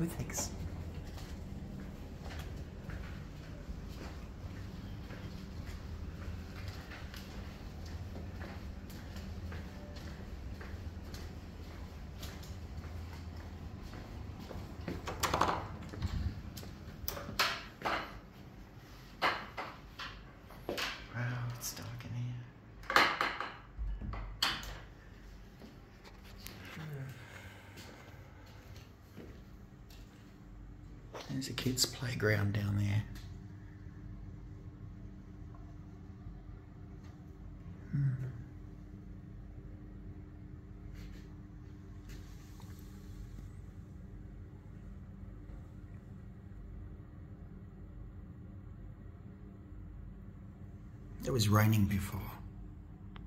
Good, thanks. There's a kids' playground down there. Hmm. It was raining before.